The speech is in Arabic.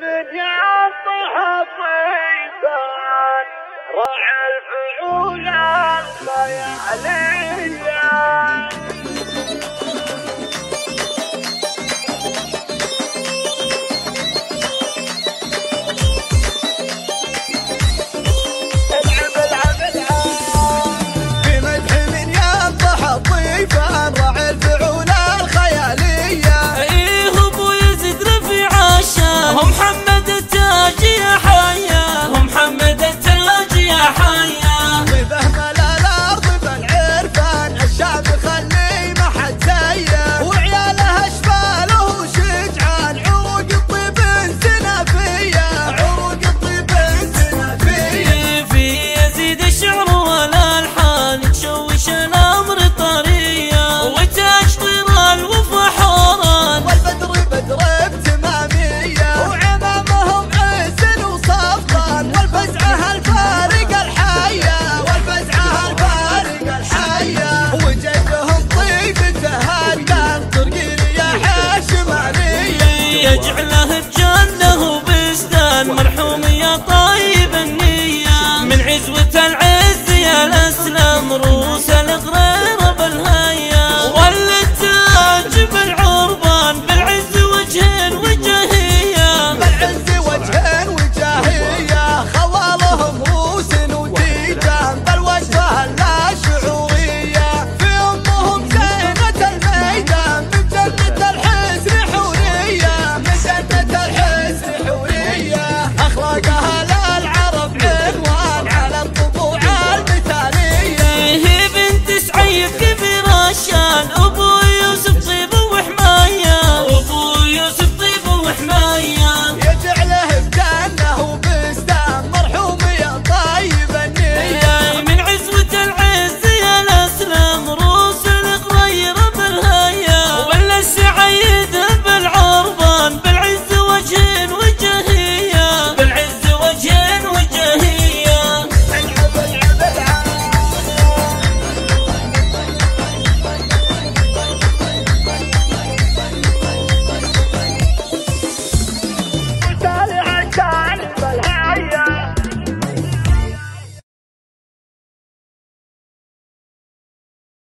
من يعطها رعى